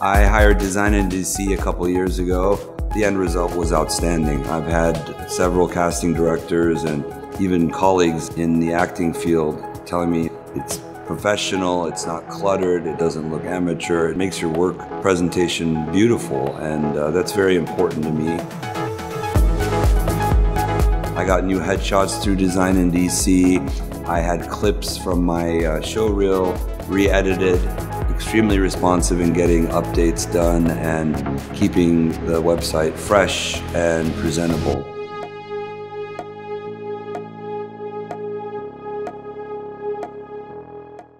I hired Design in DC a couple years ago. The end result was outstanding. I've had several casting directors and even colleagues in the acting field telling me it's professional, it's not cluttered, it doesn't look amateur, it makes your work presentation beautiful, and uh, that's very important to me. I got new headshots through Design in DC. I had clips from my uh, show reel re-edited, extremely responsive in getting updates done and keeping the website fresh and presentable.